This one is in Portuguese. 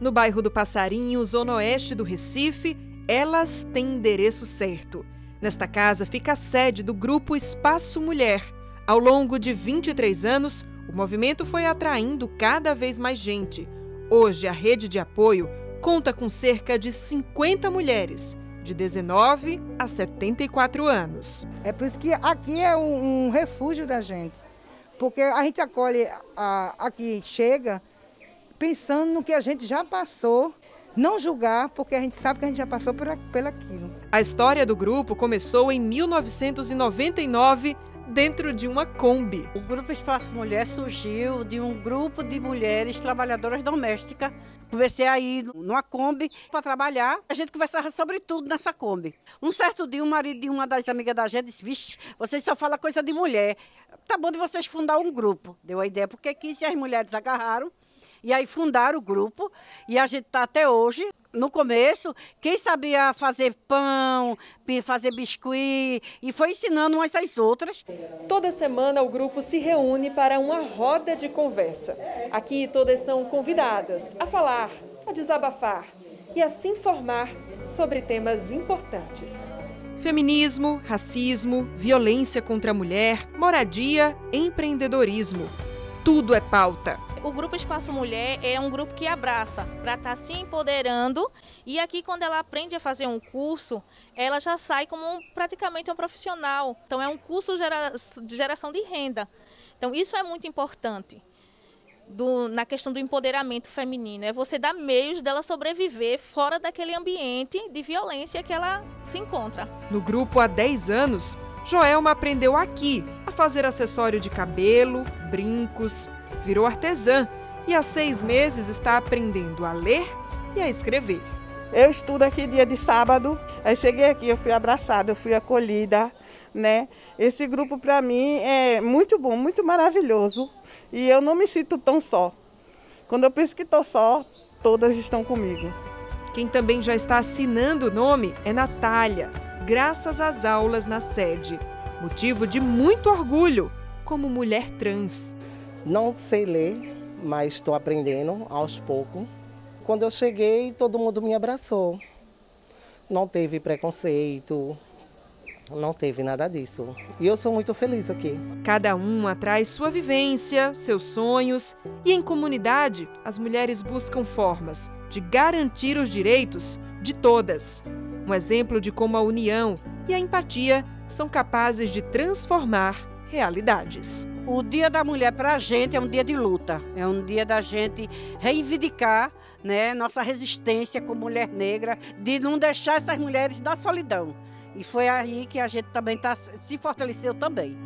No bairro do Passarinho, zona oeste do Recife, elas têm endereço certo. Nesta casa fica a sede do grupo Espaço Mulher. Ao longo de 23 anos, o movimento foi atraindo cada vez mais gente. Hoje, a rede de apoio conta com cerca de 50 mulheres, de 19 a 74 anos. É por isso que aqui é um, um refúgio da gente. Porque a gente acolhe a, aqui, chega, pensando no que a gente já passou não julgar, porque a gente sabe que a gente já passou por, por aquilo. A história do grupo começou em 1999 dentro de uma Kombi. O Grupo Espaço Mulher surgiu de um grupo de mulheres trabalhadoras domésticas. Comecei a ir numa Kombi para trabalhar. A gente conversava sobre tudo nessa Kombi. Um certo dia, o marido de uma das amigas da gente disse: Vixe, vocês só falam coisa de mulher. Tá bom de vocês fundar um grupo. Deu a ideia, porque quis e as mulheres agarraram. E aí fundaram o grupo. E a gente está até hoje no começo, quem sabia fazer pão, fazer biscuit, e foi ensinando umas às outras. Toda semana o grupo se reúne para uma roda de conversa. Aqui todas são convidadas a falar, a desabafar e a se informar sobre temas importantes. Feminismo, racismo, violência contra a mulher, moradia, empreendedorismo. Tudo é pauta o Grupo Espaço Mulher é um grupo que abraça para estar tá se empoderando e aqui quando ela aprende a fazer um curso, ela já sai como um, praticamente um profissional. Então é um curso gera, de geração de renda. Então isso é muito importante. Do, na questão do empoderamento feminino. É você dar meios dela sobreviver fora daquele ambiente de violência que ela se encontra. No grupo há 10 anos, Joelma aprendeu aqui fazer acessório de cabelo, brincos, virou artesã e há seis meses está aprendendo a ler e a escrever. Eu estudo aqui dia de sábado, aí cheguei aqui, eu fui abraçada, eu fui acolhida, né? Esse grupo para mim é muito bom, muito maravilhoso e eu não me sinto tão só. Quando eu penso que estou só, todas estão comigo. Quem também já está assinando o nome é Natália graças às aulas na sede. Motivo de muito orgulho como mulher trans. Não sei ler, mas estou aprendendo aos poucos. Quando eu cheguei, todo mundo me abraçou. Não teve preconceito, não teve nada disso. E eu sou muito feliz aqui. Cada um traz sua vivência, seus sonhos, e em comunidade, as mulheres buscam formas de garantir os direitos de todas. Um exemplo de como a união e a empatia são capazes de transformar realidades. O Dia da Mulher para a gente é um dia de luta, é um dia da gente reivindicar né, nossa resistência como mulher negra, de não deixar essas mulheres da solidão. E foi aí que a gente também tá, se fortaleceu também.